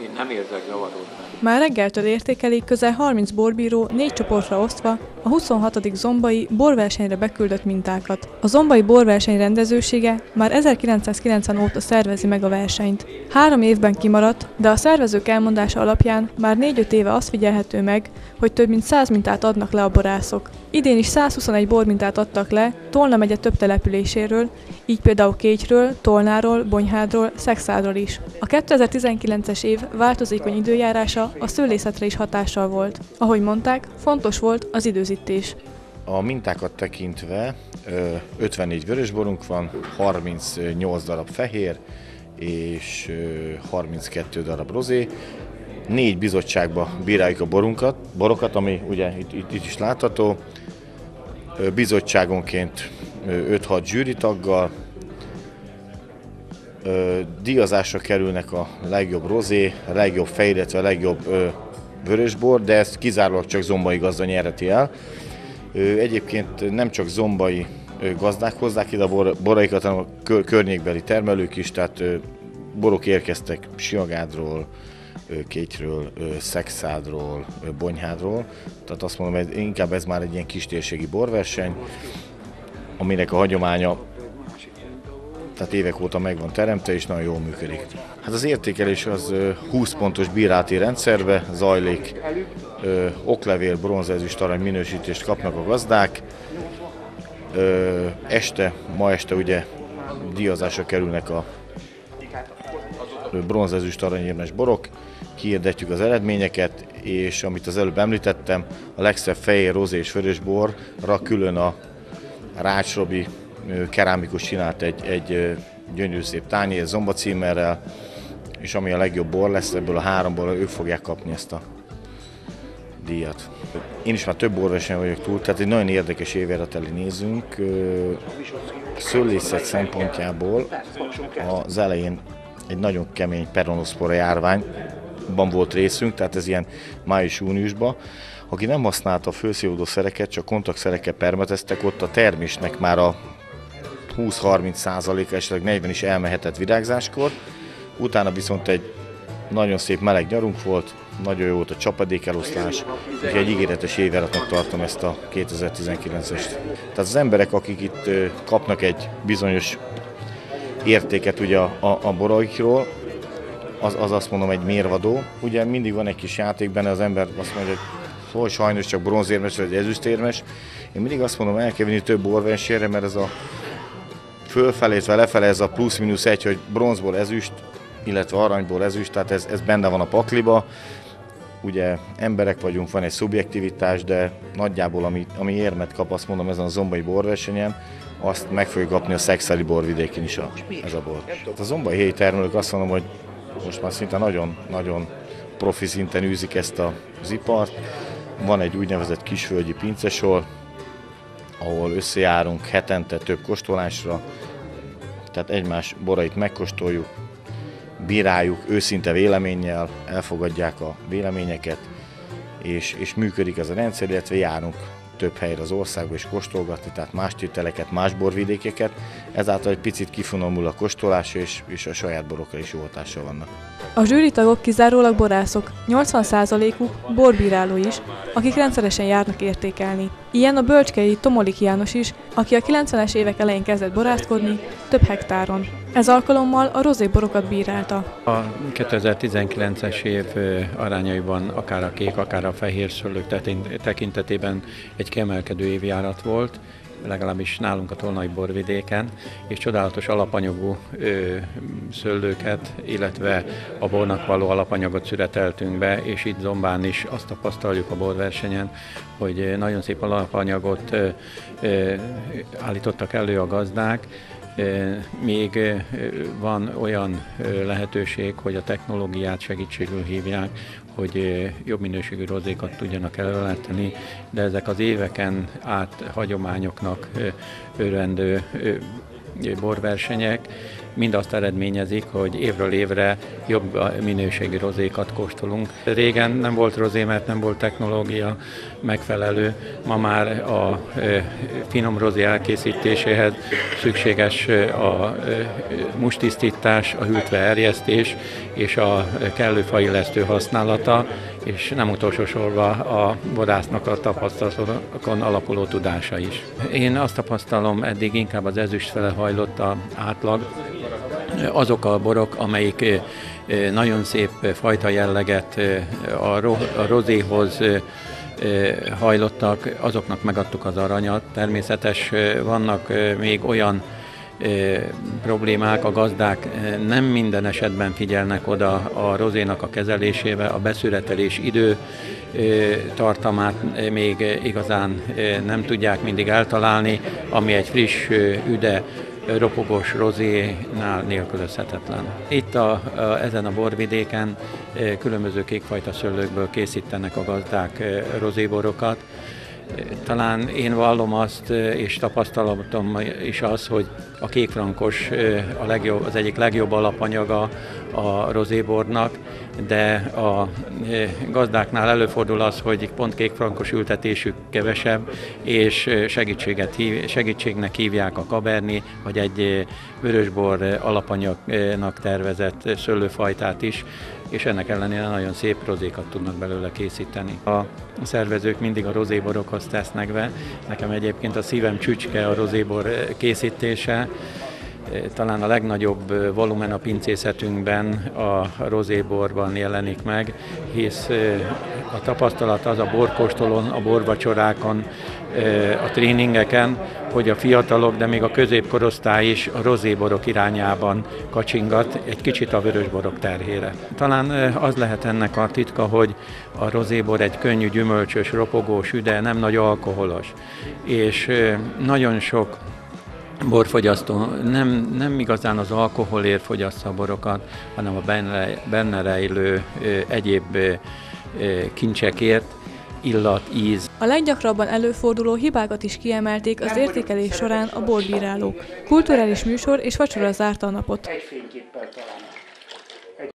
Én nem érzek zavarót. Már reggeltől értékelik közel 30 borbíró négy csoportra osztva a 26. zombai borversenyre beküldött mintákat. A zombai borverseny rendezősége már 1990 óta szervezi meg a versenyt. Három évben kimaradt, de a szervezők elmondása alapján már 4-5 éve azt figyelhető meg, hogy több mint 100 mintát adnak le a borászok. Idén is 121 bormintát adtak le Tolna megye több településéről, így például Kégyről, Tolnáról, Bonyhádról, Szexádról is. A 2019-es év változékony időjárása a szőlészetre is hatással volt. Ahogy mondták, fontos volt az időzítés. A mintákat tekintve 54 vörösborunk van, 38 darab fehér és 32 darab rozé. Négy bizottságba bíráljuk a borunkat, borokat, ami ugye itt, itt, itt is látható. Bizottságonként 5-6 zsűritaggal, díjazásra kerülnek a legjobb rozé, a legjobb fej, illetve a legjobb vörösbor, de ezt kizárólag csak zombai gazda nyerheti el. Egyébként nem csak zombai gazdák hozzák ide a boraikat, hanem a környékbeli termelők is, tehát borok érkeztek Siagádról, Kétről, Szexádról, Bonyhádról. Tehát azt mondom, hogy inkább ez már egy ilyen kistérségi borverseny, aminek a hagyománya tehát évek óta meg van teremtve, és nagyon jól működik. Hát az értékelés az 20 pontos bírálati rendszerbe zajlik, oklevél, bronzezüst arany minősítést kapnak a gazdák. Este, ma este ugye díjazásra kerülnek a bronzezüst aranyérmes borok, kiirdetjük az eredményeket, és amit az előbb említettem, a legszebb fehér, rozé és vörös borra külön a Rács Robi kerámikus csinált egy, egy gyönyörű szép tányér zomba címerrel, és ami a legjobb bor lesz, ebből a háromból ők fogják kapni ezt a díjat. Én is már több borversenyen vagyok túl, tehát egy nagyon érdekes évjárateli nézünk. Szőlészet szempontjából az elején egy nagyon kemény peronoszpora járványban volt részünk, tehát ez ilyen május-júniusban. Aki nem használta a főszívódó szereket, csak kontaktszerekkel permeteztek, ott a termésnek már a 20-30 százalék, esetleg 40 is elmehetett virágzáskor. Utána viszont egy nagyon szép meleg nyarunk volt, nagyon jó volt a csapadékeloszlás, úgyhogy egy ígéretes évjáratnak tartom ezt a 2019-est. Tehát az emberek, akik itt kapnak egy bizonyos értéket ugye a, a, a boraikról, az, az azt mondom egy mérvadó. Ugye mindig van egy kis játék benne, az ember azt mondja, hogy hol sajnos csak bronzérmes vagy ezüstérmes. Én mindig azt mondom, el kell vinni több borversenyre, mert ez a fölfelé, lefele ez a plusz-minusz egy, hogy bronzból ezüst, illetve aranyból ezüst, tehát ez, ez benne van a pakliba. Ugye emberek vagyunk, van egy szubjektivitás, de nagyjából ami, ami érmet kap, azt mondom ezen a zombai borversenyen, azt meg fogjuk kapni a szexeli borvidékén is a, ez a bor. A zombai helyi termelők azt mondom, hogy most már szinte nagyon-nagyon profi szinten űzik ezt az ipart. Van egy úgynevezett kisföldi pincesor, ahol összejárunk hetente több kóstolásra, tehát egymás borait megkóstoljuk, bíráljuk őszinte véleménnyel, elfogadják a véleményeket, és, és működik ez a rendszer, illetve járunk több helyre az országba és kóstolgatni, tehát más tételeket, más borvidékeket, ezáltal egy picit kifinomul a kóstolás, és, és a saját borokra is jó hatással vannak. A zsűritagok kizárólag borászok, 80%-uk borbíráló is, akik rendszeresen járnak értékelni. Ilyen a bölcskei Tomolik János is, aki a 90-es évek elején kezdett borászkodni, több hektáron. Ez alkalommal a rozéborokat bírálta. A 2019-es év arányaiban akár a kék, akár a fehér szőlők tekintetében egy kiemelkedő évjárat volt, legalábbis nálunk a Tolnai borvidéken, és csodálatos alapanyagú ö, szőlőket, illetve a bornak való alapanyagot szüreteltünk be, és itt Zombán is azt tapasztaljuk a borversenyen, hogy nagyon szép alapanyagot ö, ö, állítottak elő a gazdák, még van olyan lehetőség, hogy a technológiát segítségül hívják, hogy jobb minőségű rozékat tudjanak előállítani, de ezek az éveken át hagyományoknak örvendő borversenyek, mind azt eredményezik, hogy évről évre jobb minőségi rozékat kóstolunk. Régen nem volt rozé, mert nem volt technológia megfelelő. Ma már a finom rozé elkészítéséhez szükséges a mustisztítás, a hűtve erjesztés, és a kellő faillesztő használata, és nem utolsó sorban a borásznak a tapasztalatokon alapuló tudása is. Én azt tapasztalom, eddig inkább az ezüst fele hajlott a átlag, azok a borok, amelyik nagyon szép fajta jelleget a rozéhoz hajlottak, azoknak megadtuk az aranyat. Természetes vannak még olyan problémák, a gazdák nem minden esetben figyelnek oda a rozénak a kezelésébe, a beszüretelés idő tartamát még igazán nem tudják mindig eltalálni, ami egy friss üde ropogós rozénál nélkülözhetetlen. Itt a, a, ezen a borvidéken különböző kékfajta szőlőkből készítenek a gazdák rozéborokat, talán én vallom azt, és tapasztalatom is az, hogy a kékfrankos a legjobb, az egyik legjobb alapanyaga a rozébornak, de a gazdáknál előfordul az, hogy pont kékfrankos ültetésük kevesebb, és segítséget hív, segítségnek hívják a kaberni, vagy egy vörösbor alapanyagnak tervezett szőlőfajtát is, és ennek ellenére nagyon szép rozékat tudnak belőle készíteni. A szervezők mindig a rozéborokhoz tesznek be. Nekem egyébként a szívem csücske a rozébor készítése. Talán a legnagyobb volumen a pincészetünkben a rozéborban jelenik meg, hisz a tapasztalat az a borkostolon, a borvacsorákon, a tréningeken, hogy a fiatalok, de még a középkorosztály is a rozéborok irányában kacsingat egy kicsit a vörösborok terhére. Talán az lehet ennek a titka, hogy a rozébor egy könnyű, gyümölcsös, ropogós, üde, nem nagy alkoholos, és nagyon sok borfogyasztó nem, nem igazán az alkoholért fogyassza a borokat, hanem a benne, benne rejlő ö, egyéb ö, kincsekért, illat, íz. A leggyakrabban előforduló hibákat is kiemelték az értékelés során a borbírálók. Kulturális műsor és vacsora zárta a napot. Egy fényképpel talán.